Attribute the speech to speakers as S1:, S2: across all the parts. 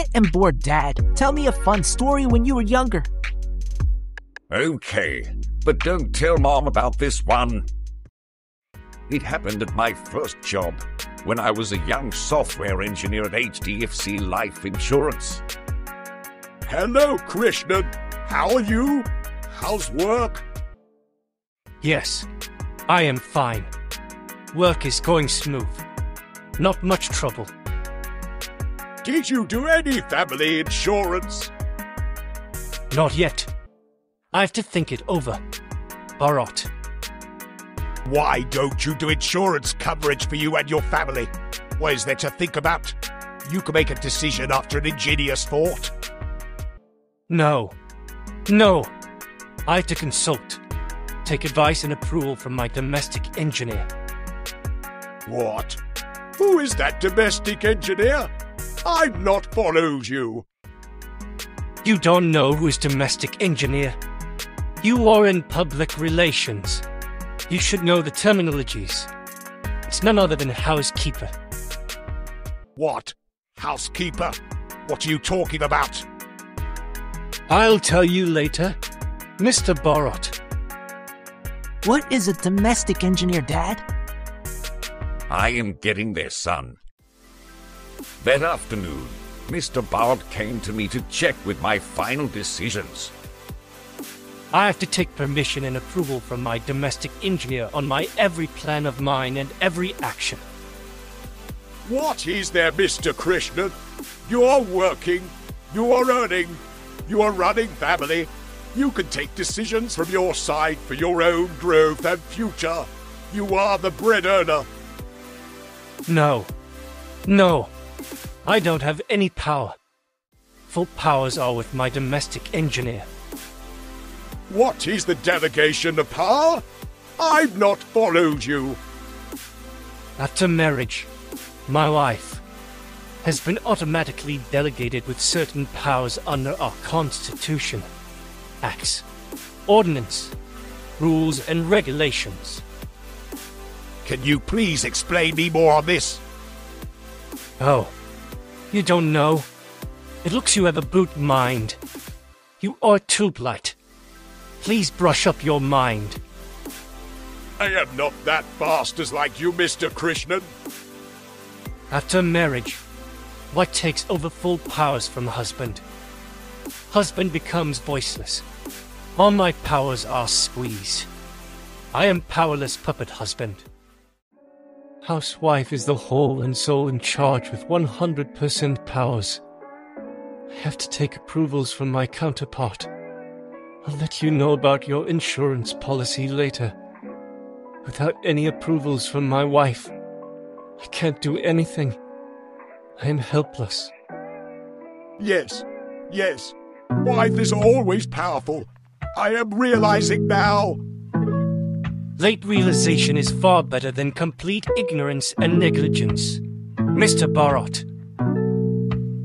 S1: I am bored, Dad. Tell me a fun story when you were younger.
S2: Okay, but don't tell Mom about this one. It happened at my first job when I was a young software engineer at HDFC Life Insurance.
S3: Hello, Krishnan. How are you? How's work?
S4: Yes, I am fine. Work is going smooth. Not much trouble.
S3: Did you do any family insurance?
S4: Not yet. I have to think it over. Bharat.
S3: Why don't you do insurance coverage for you and your family? What is there to think about? You can make a decision after an ingenious thought.
S4: No. No. I have to consult. Take advice and approval from my domestic engineer.
S3: What? Who is that domestic engineer? I've not followed you.
S4: You don't know who is domestic engineer. You are in public relations. You should know the terminologies. It's none other than housekeeper.
S3: What? Housekeeper? What are you talking about?
S4: I'll tell you later. Mr. Bharat.
S1: What is a domestic engineer, Dad?
S2: I am getting there, son. That afternoon, Mr. Bharat came to me to check with my final decisions.
S4: I have to take permission and approval from my domestic engineer on my every plan of mine and every action.
S3: What is there, Mr. Krishnan? You are working, you are earning, you are running family. You can take decisions from your side for your own growth and future. You are the bread earner.
S4: No. No. I don't have any power. Full powers are with my domestic engineer.
S3: What is the delegation of power? I've not followed you.
S4: After marriage, my wife has been automatically delegated with certain powers under our Constitution, acts, ordinance, rules, and regulations.
S3: Can you please explain me more on this?
S4: Oh, you don't know? It looks you have a brute mind. You are too blight. Please brush up your mind.
S3: I am not that fast as like you, Mr. Krishnan.
S4: After marriage, what takes over full powers from the husband? Husband becomes voiceless. All my powers are squeezed. I am powerless puppet husband. Housewife is the whole and sole in charge with 100% powers. I have to take approvals from my counterpart. I'll let you know about your insurance policy later. Without any approvals from my wife, I can't do anything. I am helpless.
S3: Yes, yes. Wife is always powerful. I am realizing now.
S4: Late realization is far better than complete ignorance and negligence. Mr. Bharat.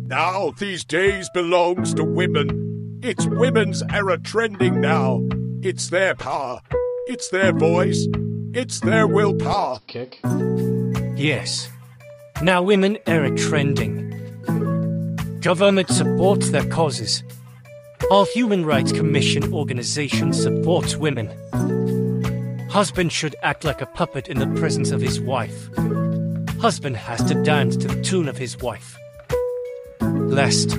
S3: Now these days belongs to women. It's women's era trending now. It's their power. It's their voice. It's their willpower.
S5: Kick.
S4: Yes. Now women era trending. Government supports their causes. All Human Rights Commission organizations supports women. Husband should act like a puppet in the presence of his wife. Husband has to dance to the tune of his wife. Lest,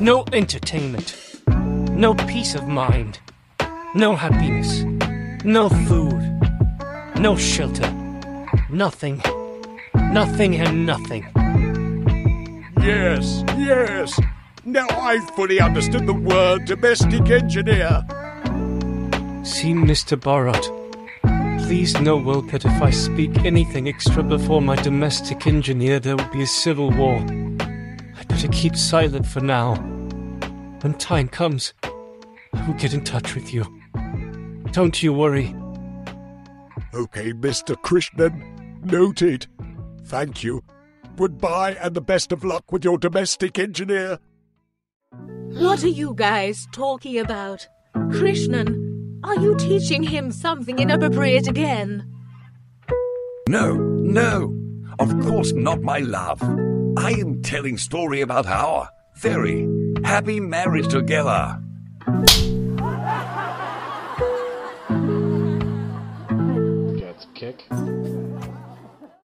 S4: no entertainment, no peace of mind, no happiness, no food, no shelter, nothing, nothing and nothing.
S3: Yes, yes. Now I fully understood the word domestic engineer.
S4: See, Mr. Bharat, please know well that if I speak anything extra before my domestic engineer, there will be a civil war. I'd better keep silent for now. When time comes, I will get in touch with you. Don't you worry.
S3: Okay, Mr. Krishnan. Noted. Thank you. Goodbye and the best of luck with your domestic engineer.
S6: What are you guys talking about? Krishnan, are you teaching him something inappropriate again?
S2: No, no, of course not, my love. I am telling story about our very happy marriage together.
S5: Gets kick.